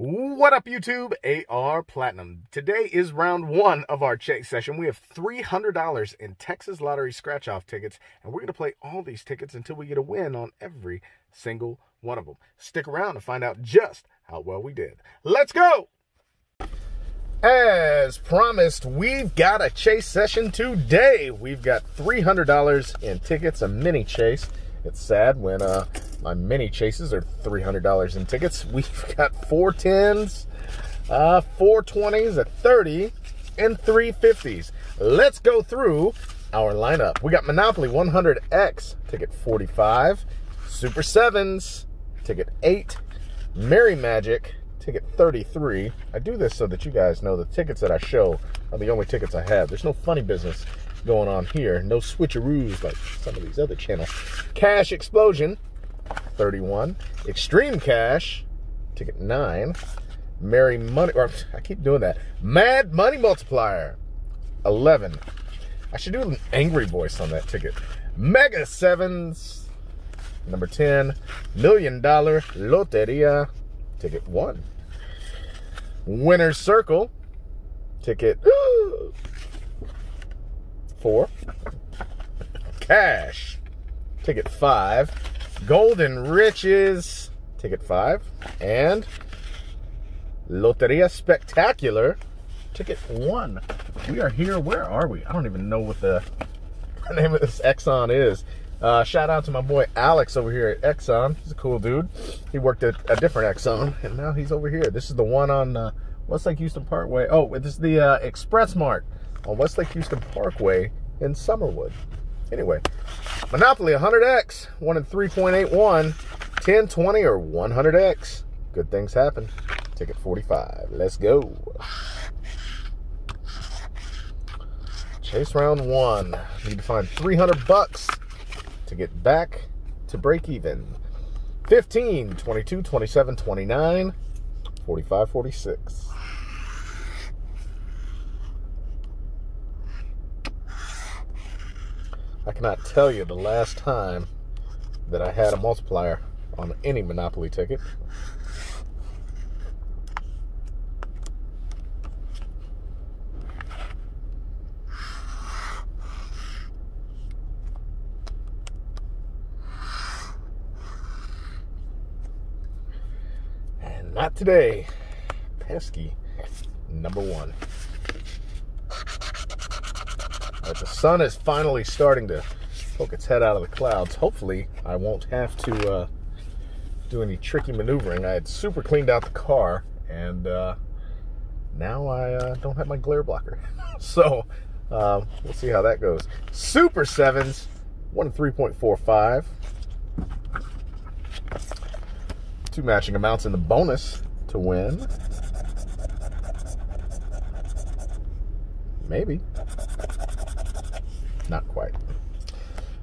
What up, YouTube? AR Platinum. Today is round one of our chase session. We have $300 in Texas Lottery scratch off tickets, and we're going to play all these tickets until we get a win on every single one of them. Stick around to find out just how well we did. Let's go! As promised, we've got a chase session today. We've got $300 in tickets, a mini chase. It's sad when uh, my mini chases are $300 in tickets. We've got four 10s, uh, four 20s, a 30, and three 50s. Let's go through our lineup. We got Monopoly 100X, ticket 45, Super 7s, ticket 8, Merry Magic, ticket 33. I do this so that you guys know the tickets that I show are the only tickets I have. There's no funny business going on here. No switcheroos like some of these other channels. Cash Explosion, 31. Extreme Cash, ticket 9. Merry Money, or I keep doing that. Mad Money Multiplier, 11. I should do an angry voice on that ticket. Mega Sevens, number 10. Million Dollar Loteria, ticket 1. Winner's Circle, ticket four. Cash, ticket five. Golden Riches, ticket five. And Loteria Spectacular, ticket one. We are here. Where are we? I don't even know what the name of this Exxon is. Uh, shout out to my boy Alex over here at Exxon. He's a cool dude. He worked at a different Exxon, and now he's over here. This is the one on uh, Westlake Houston Parkway. Oh, this is the uh, Express Mart on Westlake Houston Parkway in Summerwood. Anyway, Monopoly 100X, 1 in 3.81, 10, 20, or 100X. Good things happen. Ticket 45. Let's go. Chase round one. Need to find 300 bucks to get back to break even. 15, 22, 27, 29, 45, 46. I cannot tell you the last time that I had a multiplier on any Monopoly ticket. And not today. Pesky number one. But the sun is finally starting to poke its head out of the clouds. Hopefully, I won't have to uh, do any tricky maneuvering. I had super cleaned out the car, and uh, now I uh, don't have my glare blocker. so, um, we'll see how that goes. Super Sevens, 1 3.45. Two matching amounts in the bonus to win. Maybe. Not quite.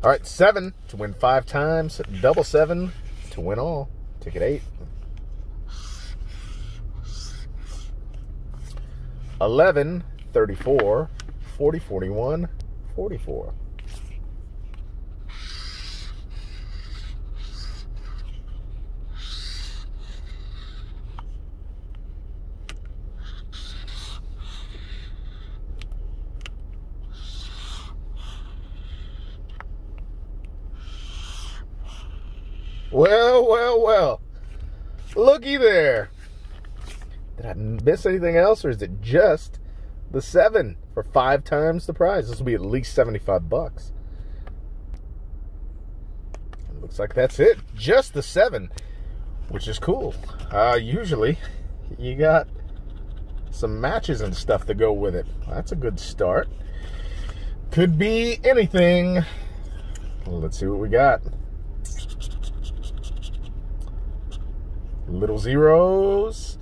All right, seven to win five times. Double seven to win all. Ticket eight. 11, 34, 40, 41, 44. Well, well, well. Looky there. Did I miss anything else, or is it just the seven for five times the price? This will be at least 75 bucks. looks like that's it. Just the seven, which is cool. Uh, usually, you got some matches and stuff to go with it. That's a good start. Could be anything. Let's see what we got. Little zeros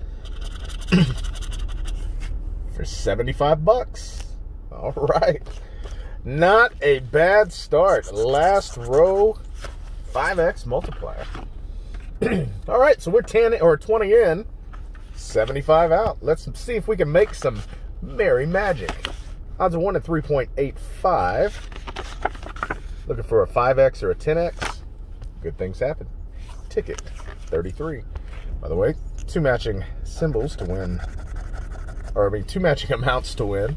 for 75 bucks. All right. Not a bad start. Last row, 5x multiplier. All right, so we're 10 or 20 in, 75 out. Let's see if we can make some merry magic. Odds of 1 to 3.85. Looking for a 5x or a 10x. Good things happen. Ticket 33. By the way, two matching symbols to win, or I mean, two matching amounts to win.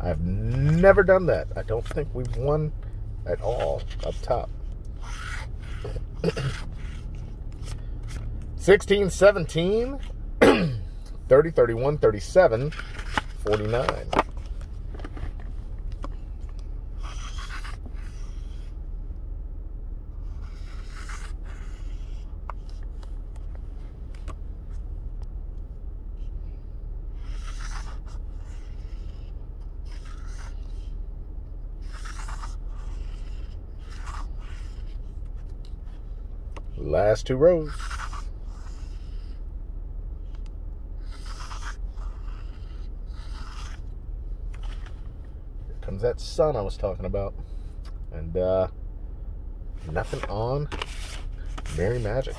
I've never done that. I don't think we've won at all up top. 16, 17, 30, 31, 37, 49. Last two rows. Here comes that sun I was talking about. And uh nothing on Merry Magic.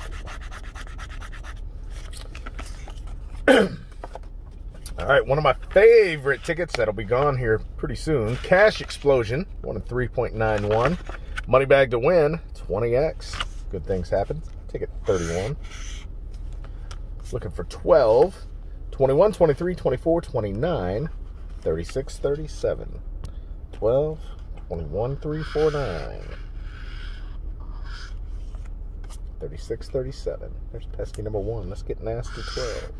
All right, one of my favorite tickets that'll be gone here pretty soon. Cash Explosion, one in 3.91. Money bag to win, 20x good things happen. Ticket 31. Looking for 12, 21, 23, 24, 29, 36, 37. 12, 21, 3, 4, 9. 36, 37. There's pesky number one. Let's get nasty 12.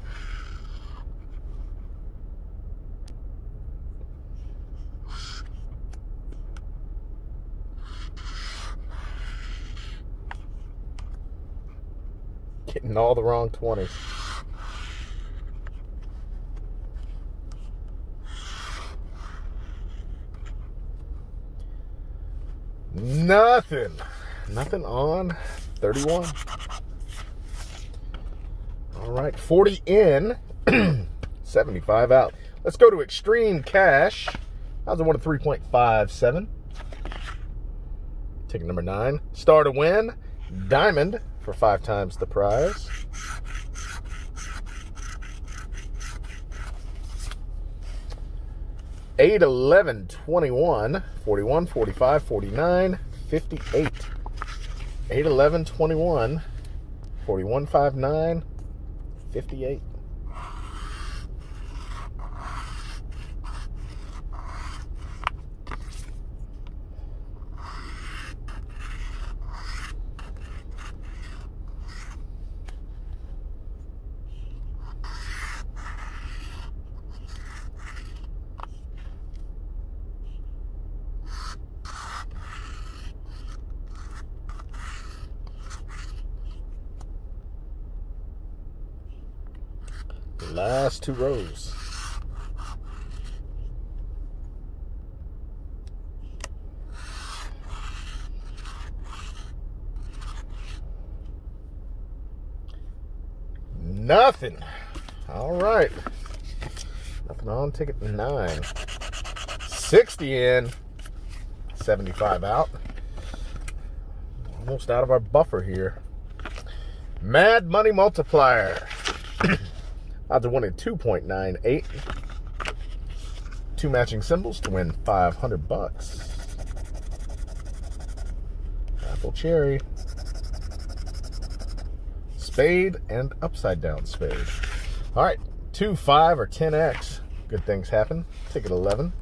Getting all the wrong 20s. Nothing. Nothing on 31. All right, 40 in, 75 out. Let's go to Extreme Cash. How's the one to 3.57? Ticket number nine. Star to win. Diamond for five times the prize. Eight, 11, 21, 41, 45, 49, 58. 8, 11, 21, 41, 59, 58. Last two rows. Nothing. All right. Nothing on ticket nine. 60 in, 75 out. Almost out of our buffer here. Mad Money Multiplier. Odds of winning 2.98. Two matching symbols to win 500 bucks. Apple cherry. Spade and upside down spade. All right, 2, 5, or 10x. Good things happen. Ticket 11.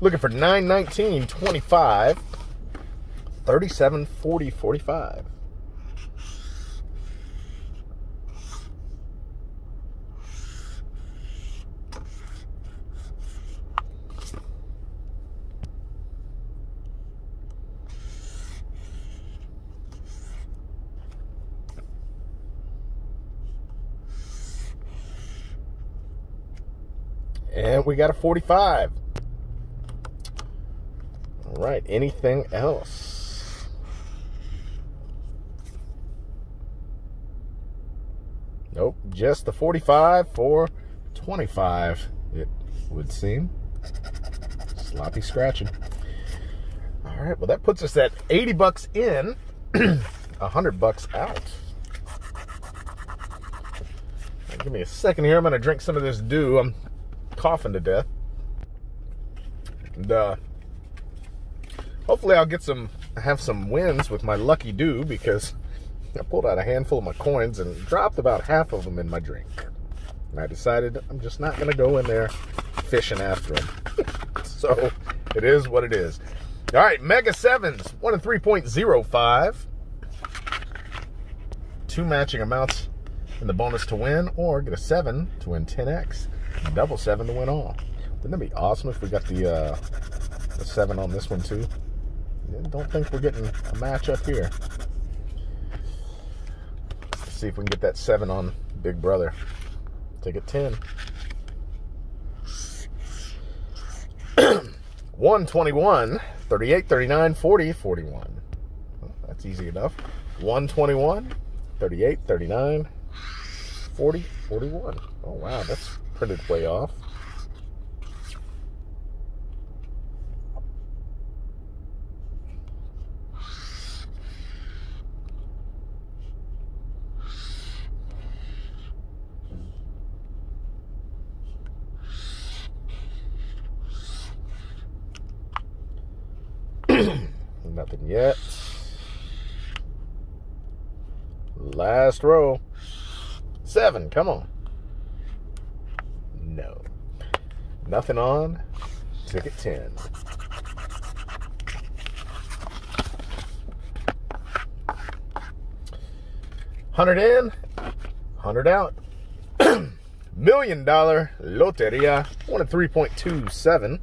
Looking for 919, 25. 37, 40, 45. And we got a 45. All right, anything else? Nope, just the 45 for 25, it would seem. Sloppy scratching. All right, well, that puts us at 80 bucks in, 100 bucks out. Right, give me a second here. I'm going to drink some of this dew. I'm coughing to death. And uh, hopefully I'll get some, have some wins with my lucky dew because I pulled out a handful of my coins and dropped about half of them in my drink. And I decided I'm just not going to go in there fishing after them. so it is what it is. All right, Mega Sevens, 1 and 3.05. Two matching amounts in the bonus to win, or get a 7 to win 10x. Double 7 to win all. Wouldn't that be awesome if we got the, uh, the 7 on this one too? I don't think we're getting a match up here. See if we can get that 7 on Big Brother. Take a 10. 121, 38, 39, 40, 41. Well, that's easy enough. 121, 38, 39, 40, 41. Oh, wow, that's printed way off. Nothing yet. Last row. Seven, come on. No. Nothing on. Ticket 10. Hundred in, hundred out. Million dollar loteria, one at 3.27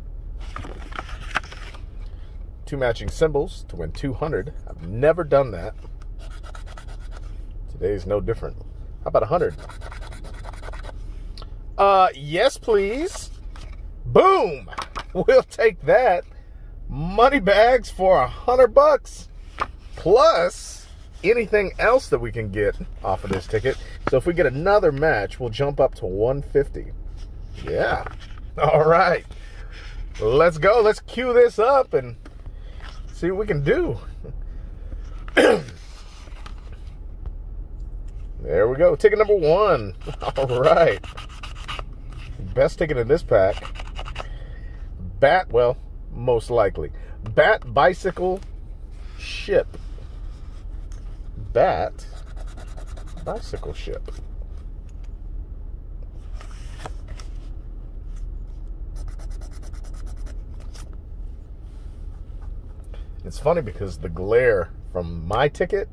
two matching symbols to win 200. I've never done that. Today's no different. How about 100? Uh, yes, please. Boom! We'll take that. Money bags for a hundred bucks. Plus anything else that we can get off of this ticket. So if we get another match, we'll jump up to 150. Yeah. All right. Let's go. Let's cue this up and see what we can do. there we go. Ticket number one. All right. Best ticket in this pack. Bat, well, most likely. Bat bicycle ship. Bat bicycle ship. It's funny because the glare from my ticket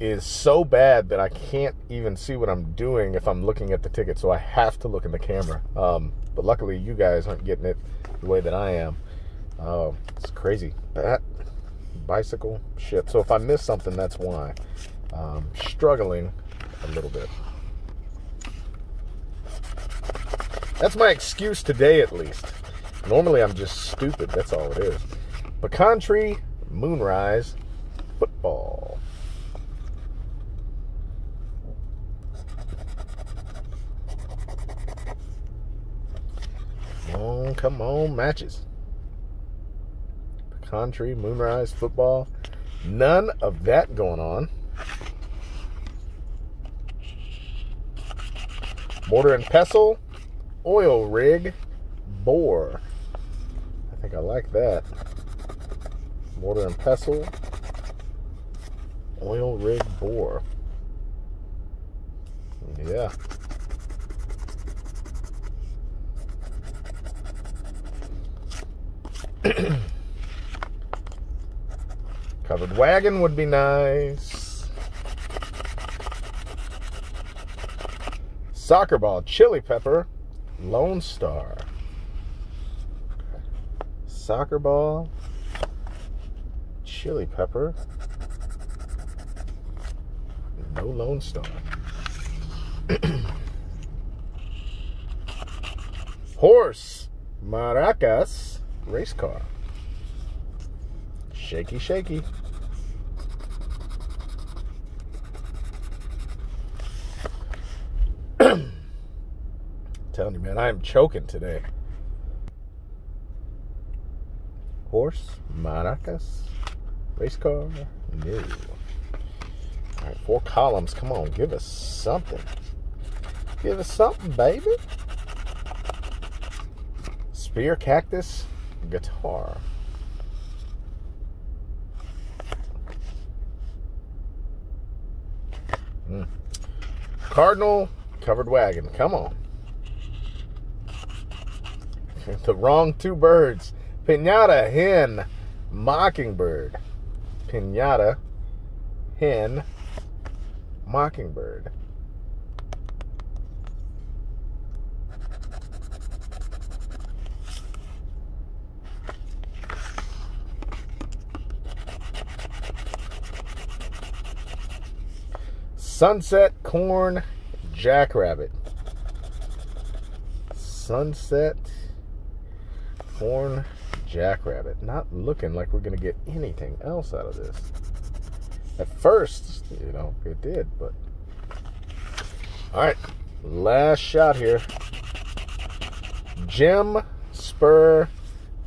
is so bad that I can't even see what I'm doing if I'm looking at the ticket. So I have to look in the camera. Um, but luckily, you guys aren't getting it the way that I am. Uh, it's crazy. That bicycle ship. So if I miss something, that's why. Um, struggling a little bit. That's my excuse today, at least. Normally, I'm just stupid. That's all it is. Pecan Tree Moonrise Football. Come on, come on, matches. Pecan Tree Moonrise Football. None of that going on. Mortar and pestle, oil rig, boar. I think I like that mortar and pestle, oil rig boar. Yeah. Covered wagon would be nice. Soccer ball, chili pepper, Lone Star. Soccer ball, chili pepper. No Lone Star. Horse Maracas race car. Shaky, shaky. telling you, man, I am choking today. Horse Maracas Race car? No. All right, four columns. Come on, give us something. Give us something, baby. Spear cactus guitar. Mm. Cardinal covered wagon. Come on. the wrong two birds. Pinata, hen, mockingbird. Pinata, hen, mockingbird. Sunset Corn Jackrabbit. Sunset Corn Jackrabbit. Not looking like we're going to get anything else out of this. At first, you know, it did, but. All right, last shot here. Gem Spur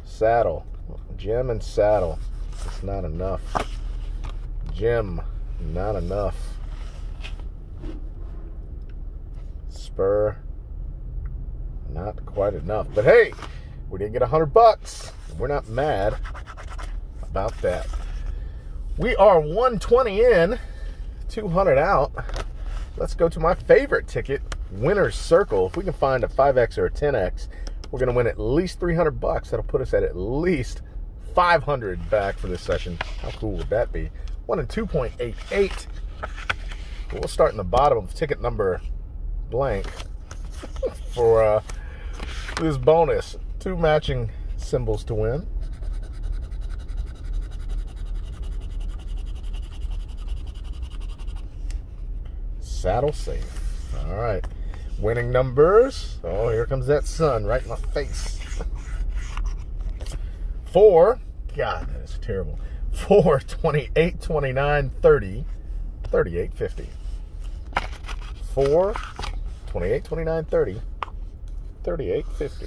Saddle. Gem and Saddle. It's not enough. Gem, not enough. Spur, not quite enough. But hey, we didn't get a hundred bucks. We're not mad about that. We are 120 in, 200 out. Let's go to my favorite ticket, Winner's Circle. If we can find a 5X or a 10X, we're going to win at least 300 bucks. That'll put us at at least 500 back for this session. How cool would that be? One and 2.88. We'll start in the bottom of ticket number blank for uh, this bonus. Two matching symbols to win. Saddle safe. All right. Winning numbers. Oh, here comes that sun right in my face. Four. God, that is terrible. Four, 28, 29, 30, 38, 50. Four, 28, 29, 30, 38, 50.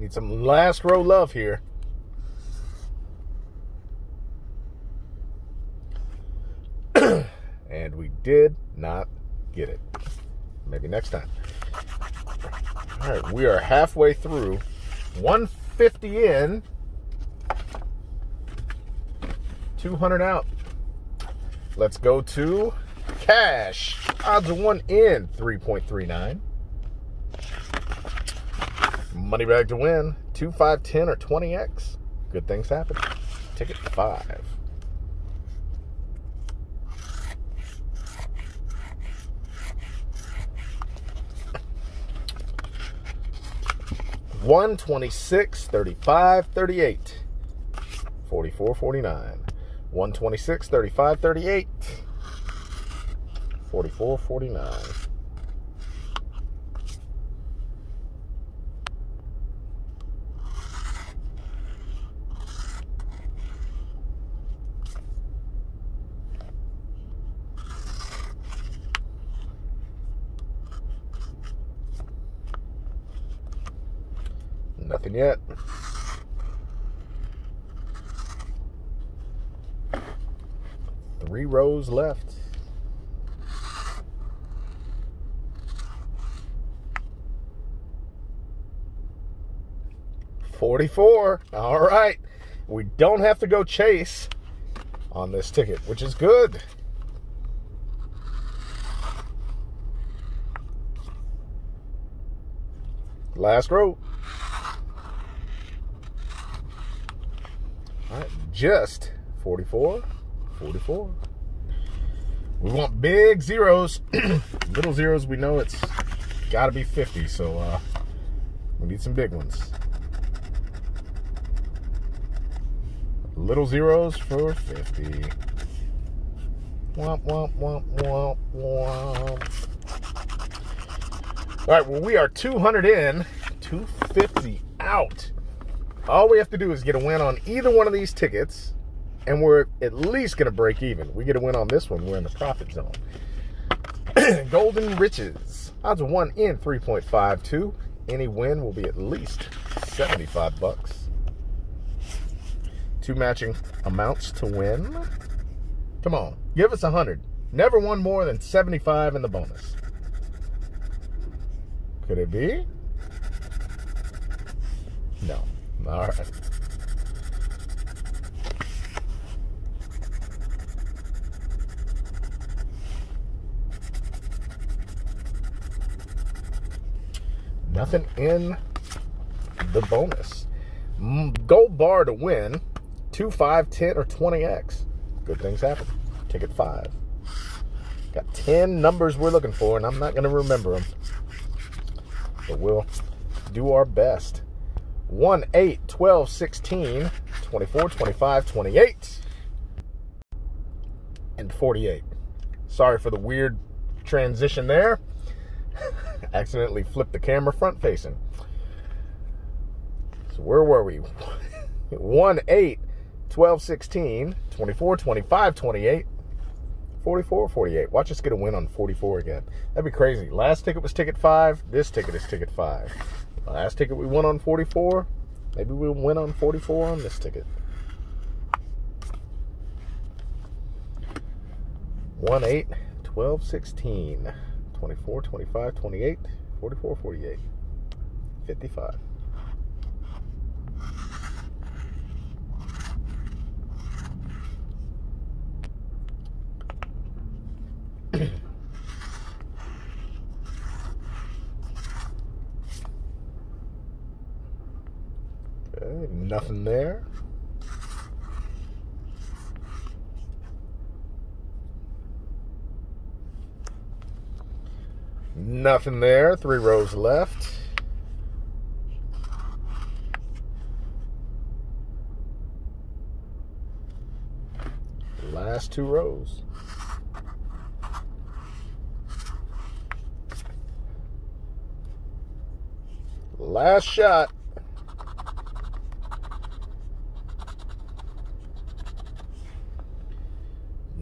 Need some last row love here. and we did not get it. Maybe next time. All right, we are halfway through. 150 in, 200 out. Let's go to cash. Odds of one in, 3.39. Money bag to win, 2, 5, 10, or 20x. Good things happen. Ticket 5. One twenty six thirty five 1, 26, 35, 38, 44, 49. 126, 35, 38, 44, 49. Yet. Three rows left. Forty-four. All right. We don't have to go chase on this ticket, which is good. Last row. All right, just 44, 44. We want big zeros. Little zeros, we know it's got to be 50, so uh, we need some big ones. Little zeros for 50. Womp, womp, womp, womp, womp. All right, well, we are 200 in, 250 out. All we have to do is get a win on either one of these tickets, and we're at least going to break even. We get a win on this one, we're in the profit zone. Golden Riches. Odds of 1 in 3.52. Any win will be at least 75 bucks. Two matching amounts to win. Come on, give us a 100. Never won more than 75 in the bonus. Could it be? No. All right. Nothing in the bonus. Gold bar to win. 2, 5, 10, or 20x. Good things happen. Ticket 5. Got 10 numbers we're looking for, and I'm not going to remember them. But we'll do our best. 1, 8, 12, 16, 24, 25, 28, and 48. Sorry for the weird transition there. Accidentally flipped the camera front facing. So where were we? 1, 8, 12, 16, 24, 25, 28, 44, 48. Watch us get a win on 44 again. That'd be crazy. Last ticket was ticket 5. This ticket is ticket 5. Last ticket we won on 44. Maybe we'll win on 44 on this ticket. 1, 8, 12, 16, 24, 25, 28, 44, 48, 55. Okay, nothing there. Nothing there. Three rows left. Last two rows. Last shot.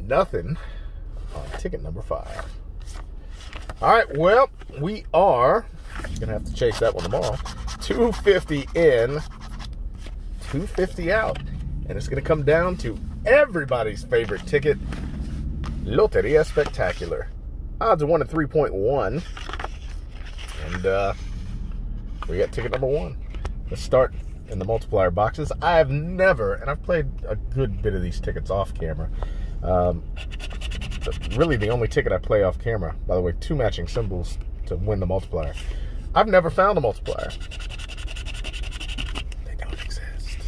Nothing on ticket number five. All right, well, we are gonna have to chase that one tomorrow. 250 in, 250 out. And it's gonna come down to everybody's favorite ticket, Loteria Spectacular. Odds are 1 to 3.1. And uh, we got ticket number one. Let's start in the multiplier boxes. I have never, and I've played a good bit of these tickets off camera. Um, really the only ticket I play off camera. By the way, two matching symbols to win the multiplier. I've never found a multiplier. They don't exist.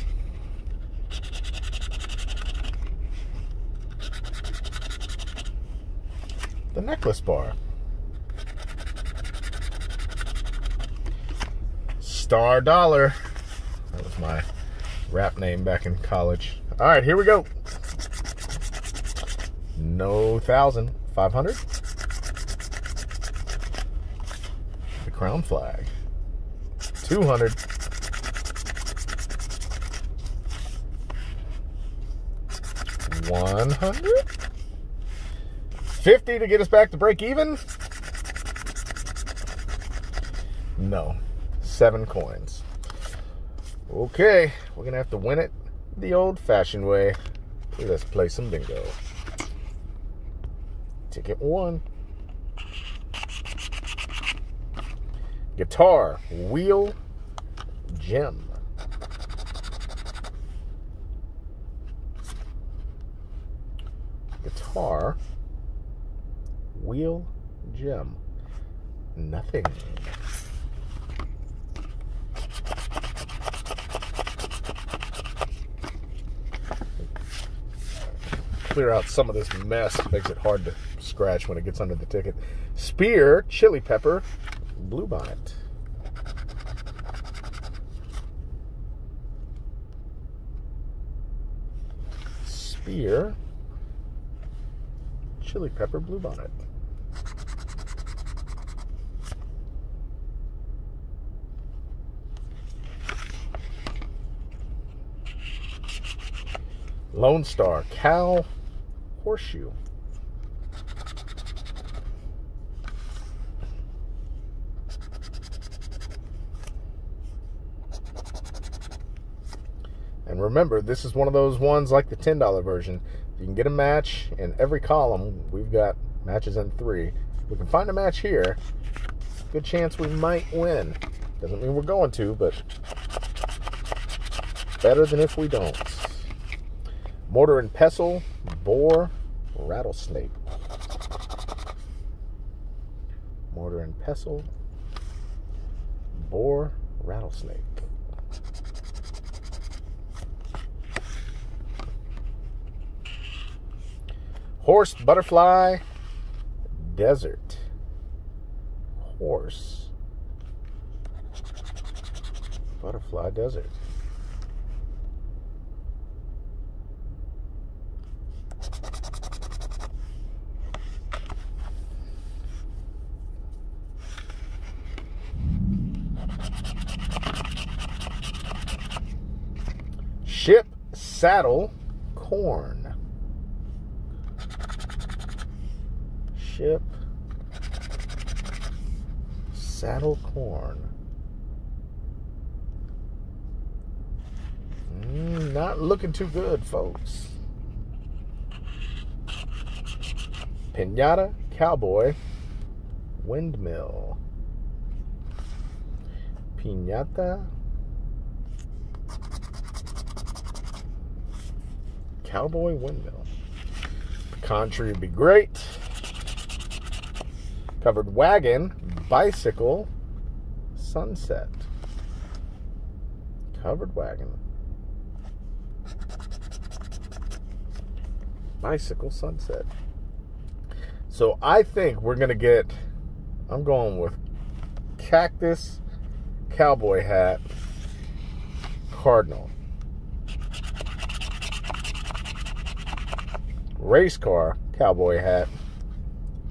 The necklace bar. Star Dollar. That was my rap name back in college. All right, here we go. No thousand. Five hundred. The crown flag. Two hundred. One hundred. Fifty to get us back to break even. No. Seven coins. Okay, we're gonna have to win it the old-fashioned way. Let's play some bingo. Ticket one. Guitar, wheel, gem. Guitar, wheel, gem. Nothing. Clear out some of this mess. Makes it hard to scratch when it gets under the ticket. Spear, chili pepper, bluebonnet. Spear, chili pepper, bluebonnet. Lone Star, cow, horseshoe. And remember, this is one of those ones like the $10 version. You can get a match in every column. We've got matches in three. If we can find a match here. Good chance we might win. Doesn't mean we're going to, but better than if we don't. Mortar and pestle, boar, rattlesnake. Mortar and pestle, boar, rattlesnake. Horse, butterfly, desert. Horse, butterfly, desert. Ship, saddle, corn. Ship, saddle, corn. Mm, not looking too good, folks. Pinata, cowboy, windmill. Pinata, Cowboy Windmill. Country would be great. Covered wagon, bicycle, sunset. Covered wagon. Bicycle sunset. So I think we're going to get, I'm going with cactus, cowboy hat, cardinal. Race car, cowboy hat,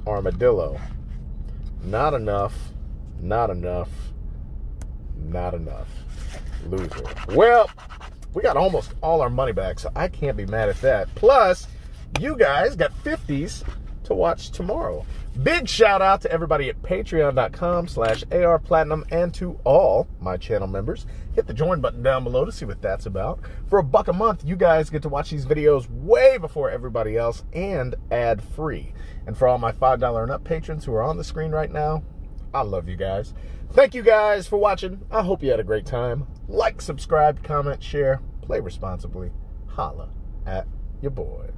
armadillo. Not enough, not enough, not enough. Loser. Well, we got almost all our money back, so I can't be mad at that. Plus, you guys got 50s to watch tomorrow. Big shout out to everybody at patreon.com slash arplatinum and to all my channel members. Hit the join button down below to see what that's about. For a buck a month, you guys get to watch these videos way before everybody else and ad free. And for all my $5 and up patrons who are on the screen right now, I love you guys. Thank you guys for watching. I hope you had a great time. Like, subscribe, comment, share, play responsibly. Holla at your boy.